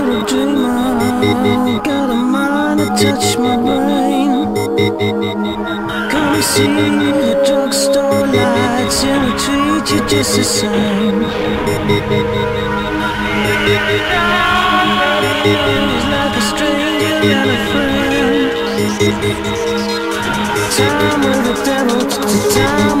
little dreamer Got a mind to touch my brain Come see the drugstore lights And I treat you just the same It's like a stranger and a friend Time with the devil, time